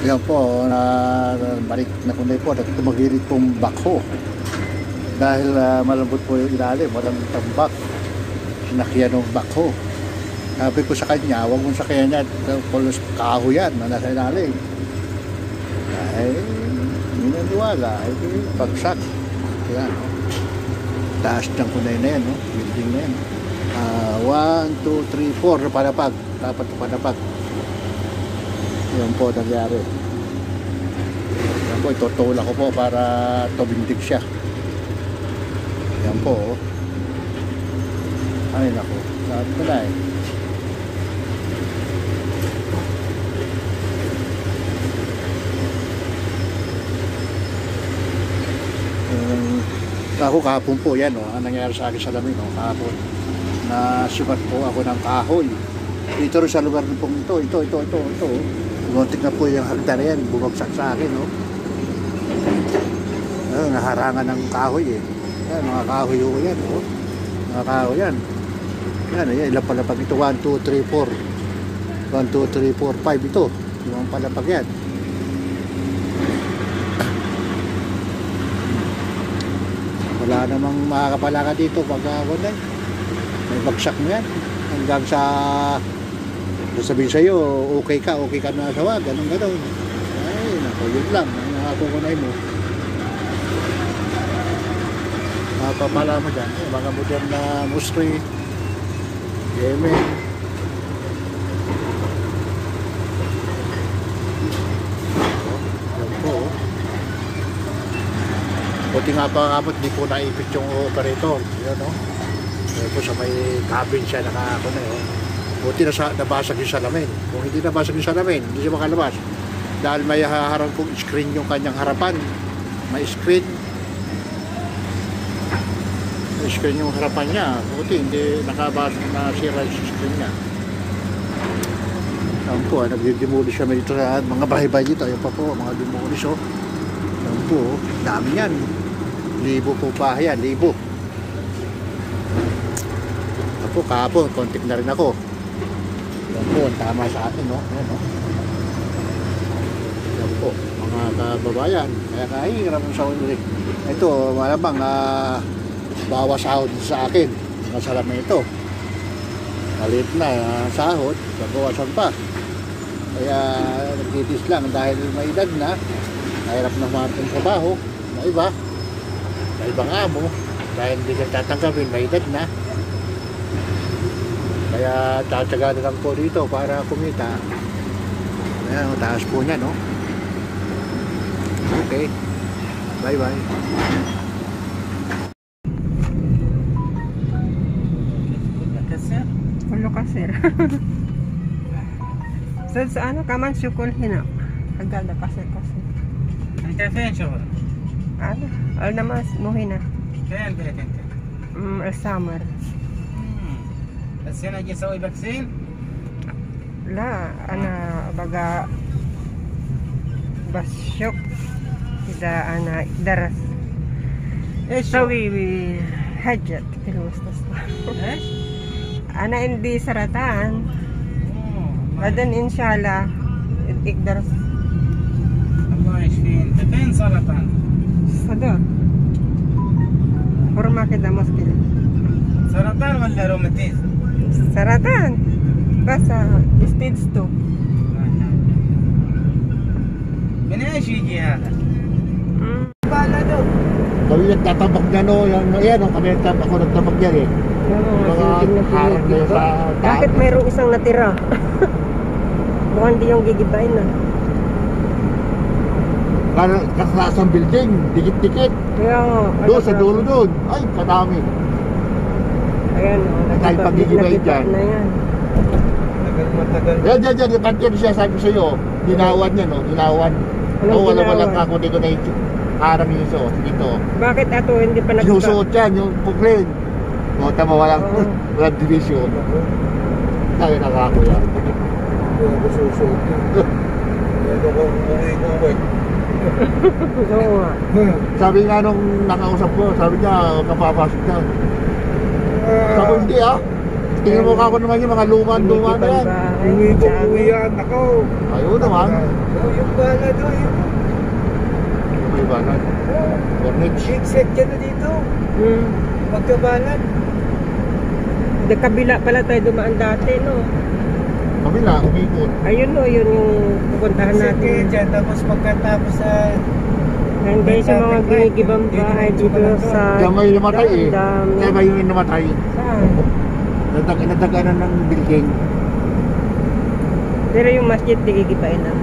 Yan po, na balik na kunay po, tumagirit pong bakho. Dahil ah, malambot po yung ilalim, walang tambak. Sinakyan ng bakho. Sabi ko sa kanya, huwag mong sakyan yan, pulos kaho yan, na nasa ilalim. Ay, hindi naniwala, ay bagsak. Yan, no? Taas ng kunay na yan, no? building na yan. Ah, one, two, three, four, palapag. Dapat palapag. Yan po nangyari. Yan po, itutulak ko po para tumindig siya. Yan po. oh. Ay nako, sabi ko na eh. Um, ako kahapon po yan, oh, ang nangyari sa akin sa lamin, oh, kahapon. Na sugat po ako ng kahoy. Dito rin sa lugar ng pong ito, ito, ito, ito, ito. Oh. Muntik na po yung hagdan yan, bumagsak sa akin, oh. Ayun, naharangan ng kahoy eh. Yan, mga kahoy ho yan, oh. Mga kahoy yan. Yan, ayan, ilang palapag ito? 1, 2, 3, 4. 1, 2, 3, 4, 5 ito. Yung palapag yan. Wala namang makakapala ka dito pag uh. May bagsak mo yan. Hanggang sa sasabihin sa'yo, okay ka, okay ka na sa wag, ganun ganun. Ay, naku, yun lang. Ang nakakukunay mo. Mapapala mo dyan. eh, Mga modern na Musri, Yemen. Yan po. oh. Buti nga pa kapot, di po naipit yung operator. Yan o. Yan po sa may cabin siya naka ako na yun. Buti na sa, nabasag yung salamin. Kung hindi nabasag yung salamin, hindi siya makalabas. Dahil may haharang pong screen yung kanyang harapan. May screen. May screen yung harapan niya. Buti hindi nakabasag na sira yung screen niya. Yan po, ah, nagdidemolish siya dito sa mga bahay-bahay dito. Ayun pa po, mga demolish oh. Yan po, dami yan. Libo po bahay yan, libo. Po, kahapon, kontik na rin ako. Yan po, ang tama sa atin, no? Yan, no? Yan po, mga kababayan. Kaya kahirap sa ulit. Ito, malamang, ah, bawas sahod sa akin. Mga salamin ito. Malit na ah, sahod, babawasan pa. Kaya nagtitis lang dahil may edad na. Mahirap na mga itong trabaho na iba. Na ibang amo. Dahil hindi ka tatanggapin, may edad na. Kaya tatagal lang po dito para kumita. Ayan, taas po niya, no? Okay. Bye-bye. Ulo ka, sir. Sa sa ano ka man syukol hinap. Agada kasi kasi. Ang kafen syukol. Ano? Al naman mo hina. Kayan ba kayan? Mm, summer. بس هنا أجي أسوي باكسين لا أنا بقى بشك إذا أنا درس إيش سوي حجة في المستشفى. إيش؟ أنا عندي سرطان. بعدين إن شاء الله أقدر الله يشفيك. أنت فين سرطان؟ الصدر حرمة كده مشكلة. سرطان ولا روماتيزم؟ Saratan. Basta, stage 2. Minayashiki haka. Mm. Bala daw. Kami nagtatabak na no, yung, yan, kami nagtatabak ako nagtabak yan eh. Mga harap na sa tao. Bakit mayroong isang natira? Mukhang di yung gigibain na. Parang kasasang building, dikit-dikit. Kaya nga. Doon ano sa dulo doon. Ay, kadami. Ayan o. Dahil pagigibay dyan. na yan. Yan, yan, yan. Yung kantin siya, sabi ko sa'yo. Dinawan niya, no? Dinawan. Anong Oo, wala dinawan? walang ako. Hindi ko na yung harang yung suot. Dito. Bakit ato hindi pa nagka... Sinusuot yan, yung puklin. O, tama, walang, Oo. walang division. Tayo na ako yan. Oo nga. Sabi nga nung nakausap ko, sabi niya, kapapasok niya. Sabi ko, hindi ah. Tingnan mo ka ako naman yung mga luma-luma na yan. Uwi ko, uwi yan, ako. Ayun naman. Oh, yung bala doon, yung banat. Cornage. set ka na dito. Hmm. Magkabalan. Nagkabila pala tayo dumaan dati, no? Kabila, umikot. Ayun, no, yun yung pupuntahan natin. dyan, tapos pagkatapos sa... Hindi sa mga ginigibang bahay dito sa... Kaya may namatay eh. Kaya may yung namatay. Saan? Nadag nadaganan ng building. Pero yung masjid, di gigipain na.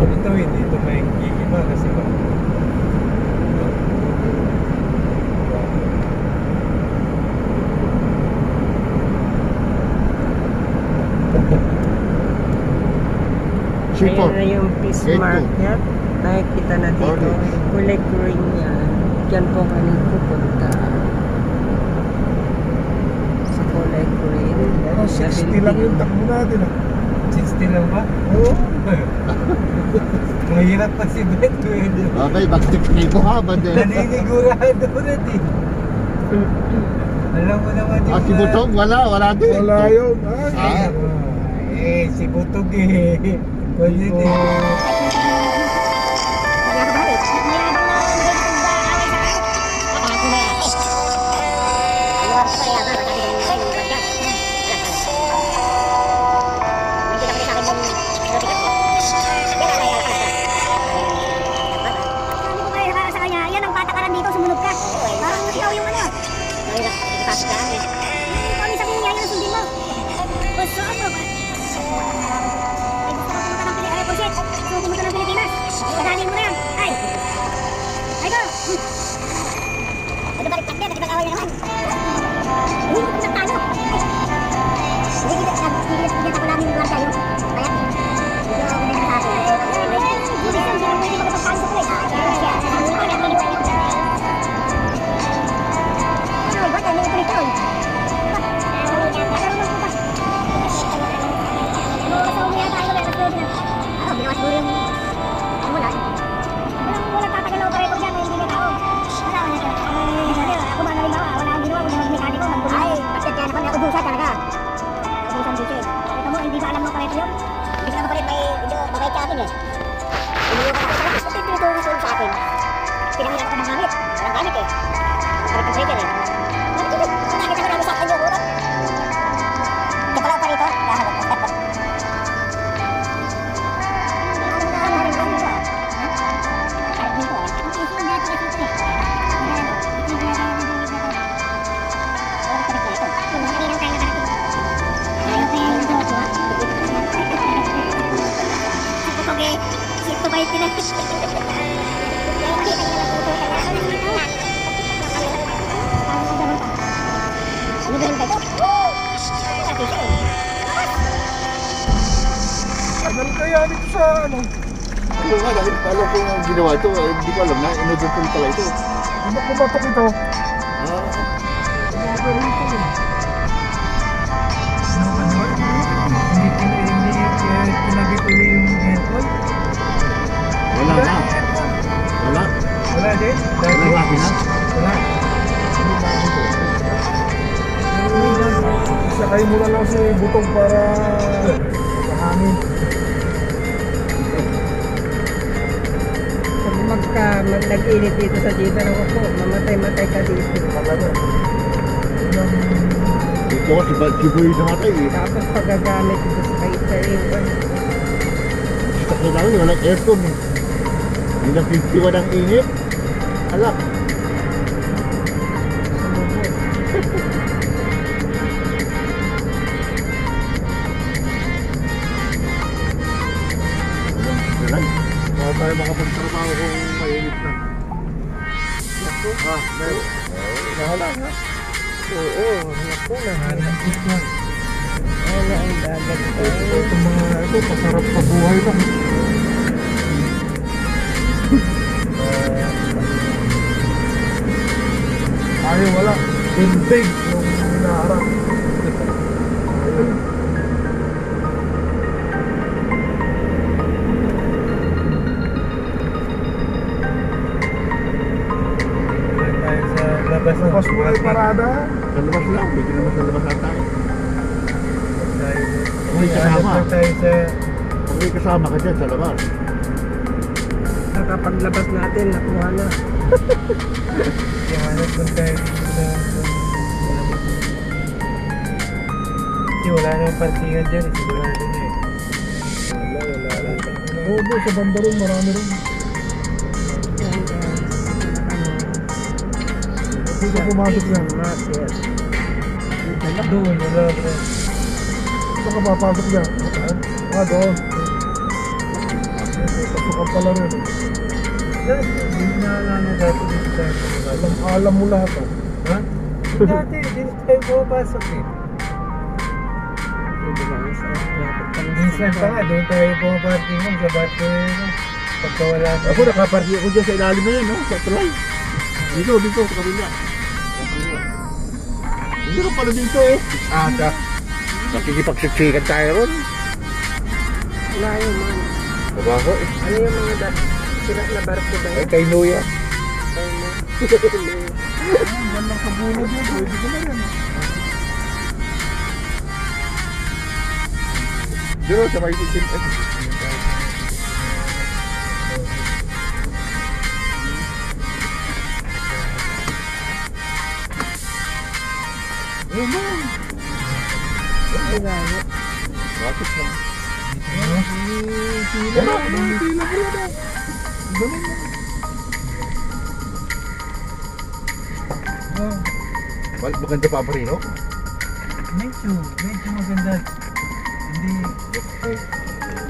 Ito, hindi ito may iba kasi ba? Ayun na yung fish market. Nakikita na dito. Kulay green yan. Diyan po kami pupunta. Sa kulay green. Ano, 60 lang yung takbo natin ah. 60 lang ba? Oo. Mahirap pa si Bet. Okay, bakit ko ha ba din? Naninigurado na din. Alam mo naman Ah, si Butong, wala, wala din. Wala yun. Ah. Eh, si Butog eh. Pwede din. Sabi gamit. Walang gamit eh. Parang breaker eh. Bakit ito? Nakita Tagal kaya dito sa ano? Ano nga, dahil alam ko yung ginawa ito, eh, hindi ko alam na, inudupon pala ito. Ano kumatok ito? Sakay mo na lang si Butong para sa hangin. Pag magka, mag nag-init dito sa Jeddah, ako po, mamatay-matay ka dito. Talaga. Ito kasi ba, si Boy namatay eh. Tapos paggagamit dito sa kayo sa iwan. Sa kailangan, walang aircon eh. Hindi na 51 ang init. Alak. Tayo makapagtrabaho kung mainit na. Ah, meron. Bahala nga. Oo, naku na. Hanap ito. Wala ang dagat Ito, tayo. itong mga ito, pasarap sa buhay lang. Ay, wala. Big yung hinaharap. Parada. Sa labas lang, pwede naman sa labas na tayo. Kung may kasama. Tayo sa Kung may kasama ka dyan sa labas. Nakapaglabas natin, nakuha na. hanap doon tayo dito sa Kasi wala nang parkingan dyan, eh, sigurado na eh. Wala, wala, wala. Oo, doon sa banda rin, marami rin. Dito pumasok yan. Market. Doon, wala bro. Saan ka papasok yan? Ah, doon. Pasukan pala rin. Dati, hindi na alam na dati dito tayo. Alam, alam mo lahat oh. Ha? Dati, dito tayo pumapasok eh. Eh, Minsan sa pa nga, doon tayo pumaparking mo sa bate mo. Pagka wala na. Ako nakaparki ako dyan sa ilalim na yan, no? Sa tulay. Dito, dito, sa kabila. Ka pala dito eh. Sa... Nakikipagsiksikan tayo ron. Layo man. Mabaho eh. Ano yung mga da- sira na barko ba Ay, yun? kay Nuya. Ano? Yan lang sa bulog yun. Pwede ko na. Dito, sa may itim. Layo. Bakit na? Sila na, sila na. Ganun na. Mal- Maganda pa pa rin, no? medyo, medyo maganda. Hindi,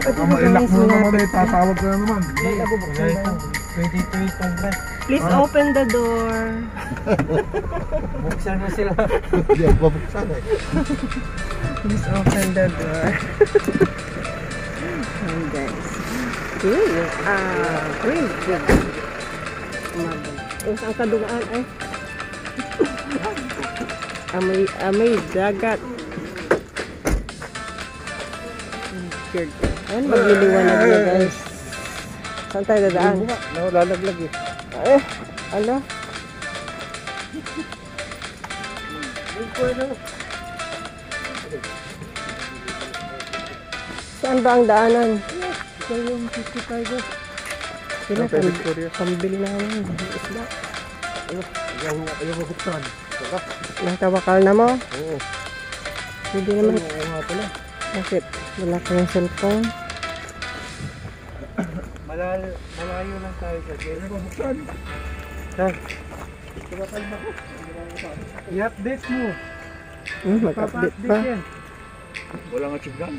Baka mailak mo naman eh, tatawag ka na naman. hindi, wala ito. Pwede ito itanggal. Please open the door. Buksan mo sila. Hindi ako mabuksan eh. Please open the door. Ayan guys. Uy, ah, green. Umabot. Oh, saan ka dumaan eh? amoy, amoy, dagat. Ayan, magliliwanag na guys. Saan tayo dadaan? No, lalaglag eh. Eh, ala. Saan ba ang daanan? Ito yung 55 eh. Sila, pambili namin. Isda. Ayaw, mabuksan. Saka. Nakawakal na mo? Oo. Hindi naman. Bakit? Wala ka ng cellphone? Malayo, malayo lang tayo sa gate. Tumakal na ko. I-update mo. Hmm, mag-update pa. Wala nga signal.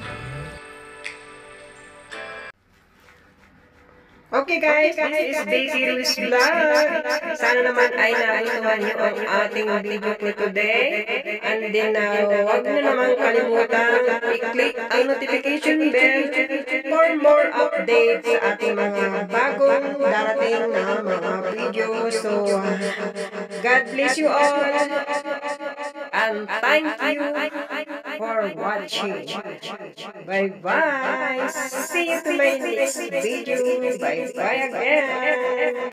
Okay guys, this is Daisy Ruiz Vlog. Sana naman ay nagustuhan niyo ang ating video for today. And then, uh, huwag niyo naman kalimutan i-click ang notification bell for more updates sa ating mga bagong darating na mga videos. So, God bless you all. And thank you for watching. Bye-bye. See you to my next video. Bye-bye again.